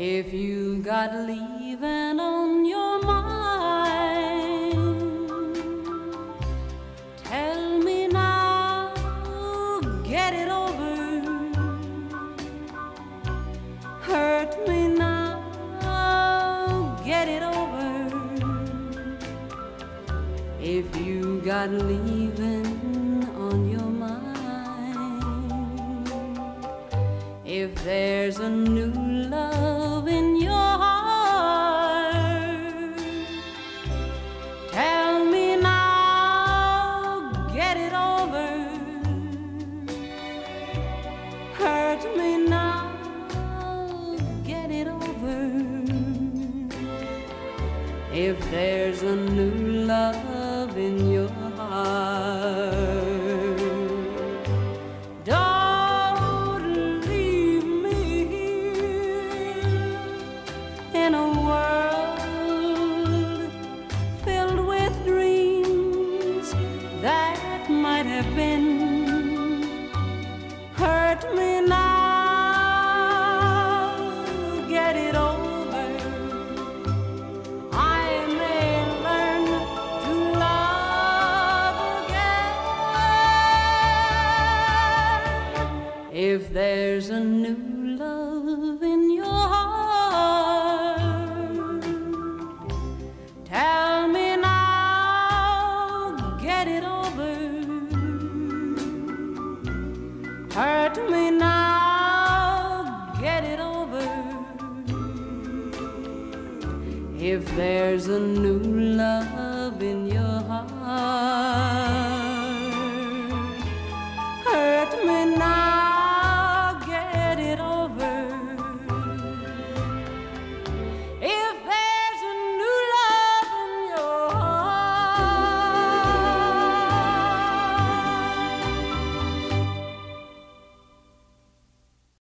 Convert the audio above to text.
If you got leaving on your mind, tell me now, get it over. Hurt me now, get it over. If you got leaving on your mind, if there's a new love it over. Hurt me now, get it over. If there's a new love in your Hurt me now, get it over. I may learn to love again if there's a new love in your heart. Tell me now, get it over. Hurt me now, get it over. If there's a new love in your heart, hurt me now.